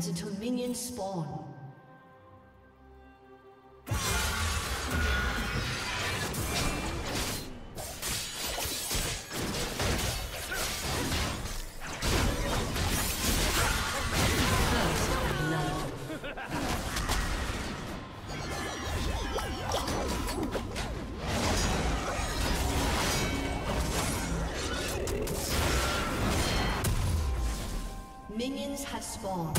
seconds until minions spawn. Minions have spawned.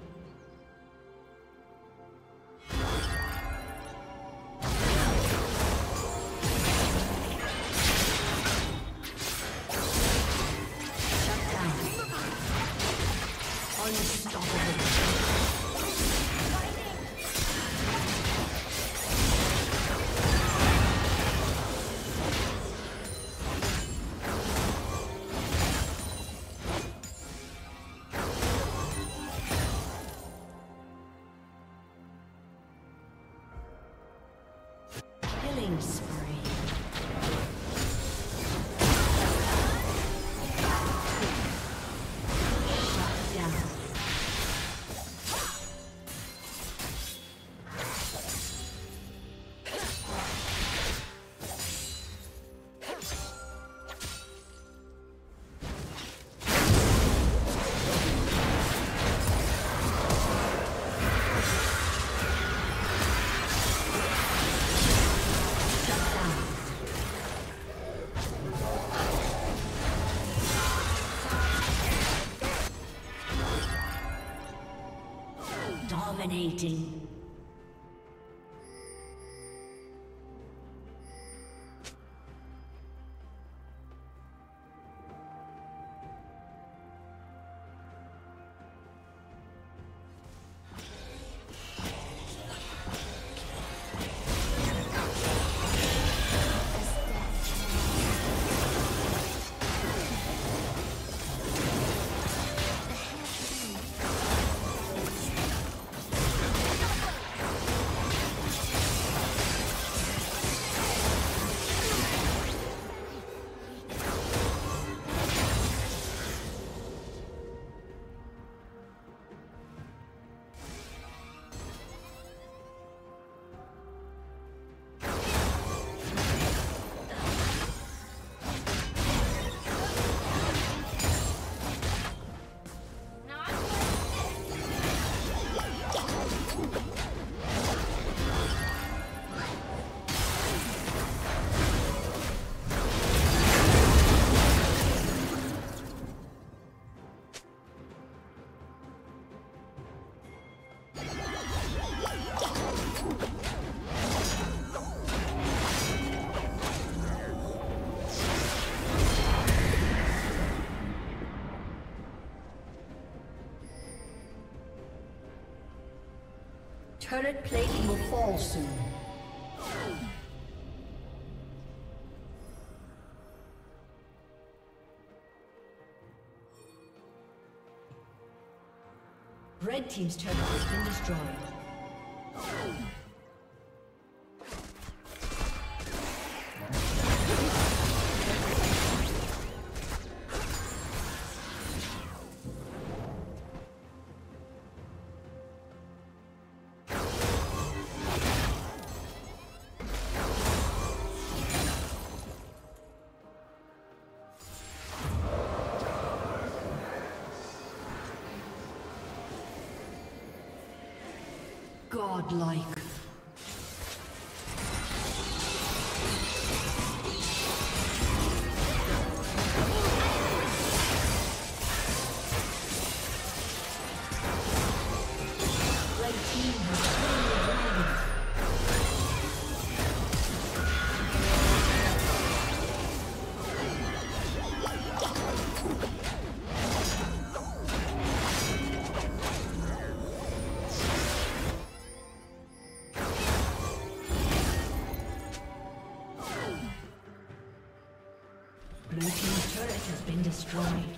Killing Dominating. Turret plating will fall soon. Red Team's turret has been destroyed. Godlike. Destroyed.